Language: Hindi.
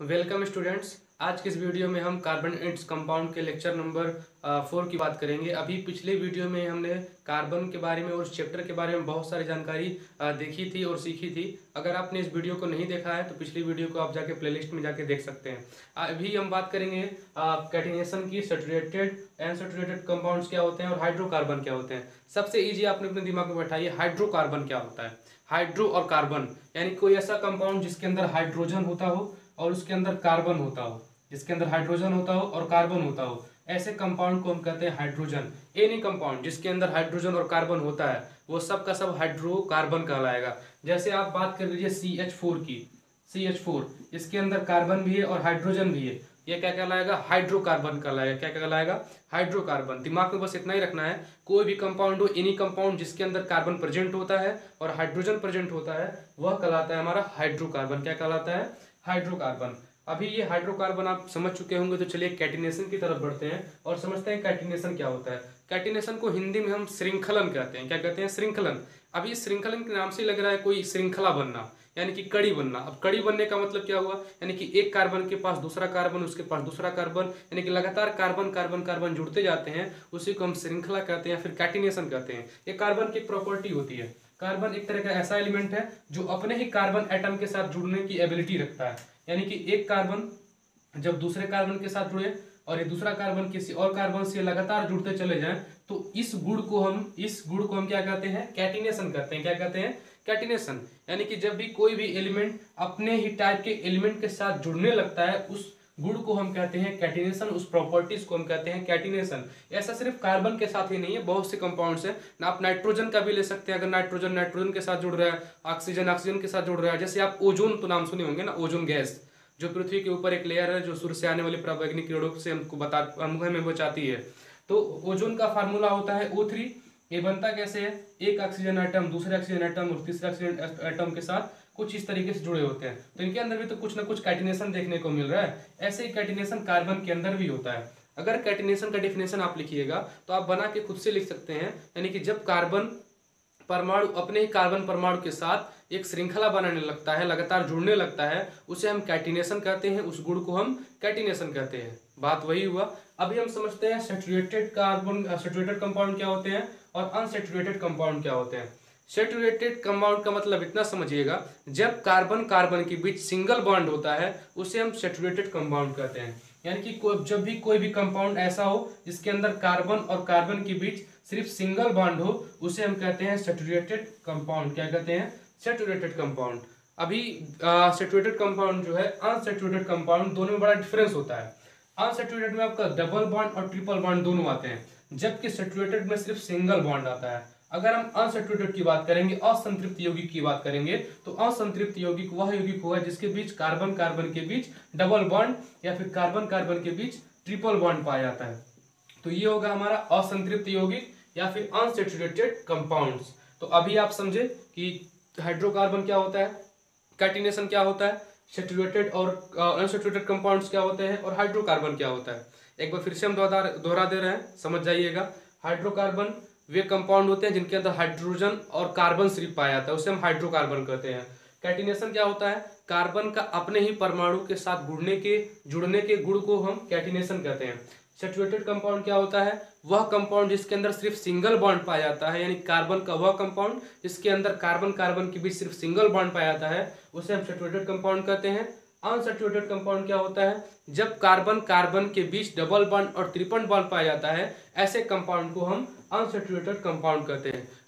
वेलकम स्टूडेंट्स, आज के इस वीडियो में हम कार्बन एंड्स कंपाउंड के लेक्चर नंबर फोर की बात करेंगे। अभी पिछले वीडियो में हमने कार्बन के बारे में और उस चैप्टर के बारे में बहुत सारी जानकारी देखी थी और सीखी थी। अगर आपने इस वीडियो को नहीं देखा है तो पिछली वीडियो को आप जाके प्लेलिस्ट में जाके देख सकते हैं। अभी हम बात करेंगे कैटिनेशन की सेचुरेटेड एनसेचुरेटेड कंपाउंड्स क्या होते हैं और हाइड्रोकार्बन क्या होते हैं। सबसे ईजी आपने अपने दिमाग में बैठाइए हाइड्रोकार्बन क्या होता है? हाइड्रो और कार्बन यानी कोई ऐसा कंपाउंड जिसके अंदर हाइड्रोजन होता हो और उसके अंदर कार्बन होता हो, जिसके अंदर हाइड्रोजन होता हो और कार्बन होता हो। ऐसे कंपाउंड को हम कहते हैं हाइड्रोजन एनी कंपाउंड जिसके अंदर हाइड्रोजन और कार्बन होता है, वो सब का सब हाइड्रोकार्बन कहलाएगा। जैसे आप बात कर लीजिए सी एच फोर की सी एच फोर इसके अंदर कार्बन भी है और हाइड्रोजन भी है। ये क्या कहलाएगा? हाइड्रोकार्बन कहलाएगा। क्या कहलाएगा? हाइड्रोकार्बन दिमाग में बस इतना ही रखना है, कोई भी कंपाउंड हो एनी कंपाउंड जिसके अंदर कार्बन प्रेजेंट होता है और हाइड्रोजन प्रेजेंट होता है, वह कहलाता है हमारा हाइड्रोकार्बन क्या कहलाता है? हाइड्रोकार्बन अभी ये हाइड्रोकार्बन आप समझ चुके होंगे तो चलिए कैटिनेशन की तरफ़ बढ़ते हैं और समझते हैं कैटिनेशन क्या होता है। कैटिनेशन को हिंदी में हम श्रृंखलन कहते हैं। क्या कहते हैं? श्रृंखलन। अभी श्रृंखलन के नाम से लग रहा है कोई श्रृंखला बनना, यानी कि कड़ी बनना। अब कड़ी बनने का मतलब क्या हुआ? यानी कि एक कार्बन के पास दूसरा कार्बन उसके पास दूसरा कार्बन यानी कि लगातार कार्बन कार्बन कार्बन जुड़ते जाते हैं, उसी को हम श्रृंखला कहते हैं फिर कैटिनेशन कहते हैं। ये कार्बन की प्रॉपर्टी होती है। कार्बन एक तरह का ऐसा एलिमेंट है जो अपने ही कार्बन एटम के साथ जुड़ने की एबिलिटी रखता है। यानी कि एक कार्बन जब दूसरे कार्बन के साथ जुड़े और ये दूसरा कार्बन किसी और कार्बन से लगातार जुड़ते चले जाएँ तो इस गुड़ को हम, इस गुड़ को हम क्या कहते हैं? कैटिनेशन करते हैं। क्या कहते हैं? कैटिनेशन यानी कि जब भी कोई भी एलिमेंट अपने ही टाइप के एलिमेंट के साथ जुड़ने लगता है, उस गुड़ को हम कहते हैं कैटिनेशन, उस प्रॉपर्टीज़ को हम कहते हैं कैटिनेशन ऐसा सिर्फ़ कार्बन के साथ ही नहीं है, बहुत से कंपाउंड्स हैं। ना आप नाइट्रोजन का भी ले सकते हैं, अगर नाइट्रोजन नाइट्रोजन के साथ जुड़ रहा है ऑक्सीजन ऑक्सीजन के साथ जुड़ रहा है। जैसे आप ओजोन तो नाम सुने होंगे ना ओजोन गैस जो पृथ्वी के ऊपर एक लेयर है, जो सूर्य से आने वाले प्रावैग्निक किरणों से हमको बता हमें बचाती है। तो ओजोन का फार्मूला होता है ओ थ्री ये बनता कैसे है? एक ऑक्सीजन आइटम दूसरे ऑक्सीजन आइटम और तीसरे ऑक्सीजन आइटम के साथ कुछ इस तरीके से जुड़े होते हैं। तो इनके अंदर भी तो कुछ ना कुछ कैटिनेशन देखने को मिल रहा है। ऐसे ही कैटिनेशन कार्बन के अंदर भी होता है। अगर कैटिनेशन का डिफिनेशन आप लिखिएगा तो आप बना के खुद से लिख सकते हैं, यानी कि जब कार्बन परमाणु, अपने ही कार्बन परमाणु के साथ एक श्रृंखला बनाने लगता है, लगातार जुड़ने लगता है, उसे हम कैटिनेशन कहते हैं, उस गुण को हम कैटिनेशन कहते हैं। बात वही हुआ। अभी हम समझते हैं सेचुरेटेड कार्बन सेचुरेटेड कंपाउंड क्या होते हैं और अनसेचुरेटेड कंपाउंड क्या होते हैं। सेचुरेटेड कंपाउंड का मतलब इतना समझिएगा, जब कार्बन कार्बन के बीच सिंगल बॉन्ड होता है, उसे हम सेचुरेटेड कंपाउंड कहते हैं। यानी कि कोई जब भी कोई भी कंपाउंड ऐसा हो, जिसके अंदर कार्बन और कार्बन के बीच सिर्फ़ सिंगल बॉन्ड हो, उसे हम कहते हैं सेचुरेटेड कंपाउंड क्या कहते हैं? सेचुरेटेड कंपाउंड अभी सेचुरेटेड कंपाउंड जो है अनसेचुरेटेड कंपाउंड दोनों में बड़ा डिफरेंस होता है। अनसेचुरेटेड में आपका डबल बॉन्ड और ट्रिपल बॉन्ड दोनों आते हैं, जबकि सेचुरेटेड में सिर्फ़ सिंगल बॉन्ड आता है। अगर हम अनसेचुरेटेड की बात करेंगे, असंतृप्त यौगिक की बात करेंगे तो असंतृप्त यौगिक वह यौगिक होगा जिसके बीच कार्बन कार्बन के बीच डबल बॉन्ड या फिर कार्बन कार्बन के बीच ट्रिपल बॉन्ड पाया जाता है। तो ये होगा हमारा असंतृप्त यौगिक या फिर अनसेचुरेटेड कंपाउंड्स तो अभी आप समझे कि हाइड्रोकार्बन क्या होता है कैटिनेशन क्या होता है सेचुरेटेड और अनसेचुरेटेड कंपाउंड्स क्या होते हैं और हाइड्रोकार्बन क्या होता है। एक बार फिर से हम दोहरा दे रहे हैं, समझ जाइएगा। हाइड्रोकार्बन वे कंपाउंड होते हैं जिनके अंदर हाइड्रोजन और कार्बन सिर्फ़ पाया जाता है, उसे हम हाइड्रोकार्बन कहते हैं। कैटिनेशन क्या होता है? कार्बन का अपने ही परमाणु के साथ गुड़ने के, जुड़ने के गुड़ को हम कैटिनेशन कहते हैं। सेचुएटेड कंपाउंड क्या होता है? वह कंपाउंड जिसके अंदर सिर्फ़ सिंगल बॉन्ड पाया जाता है, यानी कार्बन का वह कंपाउंड जिसके अंदर कार्बन कार्बन के बीच सिर्फ़ सिंगल बॉन्ड पाया जाता है, उसे हम सेचुएटेड कंपाउंड कहते हैं। अनसेचुरेटेड कंपाउंड क्या होता है? जब कार्बन कार्बन के बीच डबल बॉन्ड और त्रिपन बॉन्ड पाया जाता है, ऐसे कंपाउंड को हम अनसेचुरेटेड कंपाउंड कहते हैं।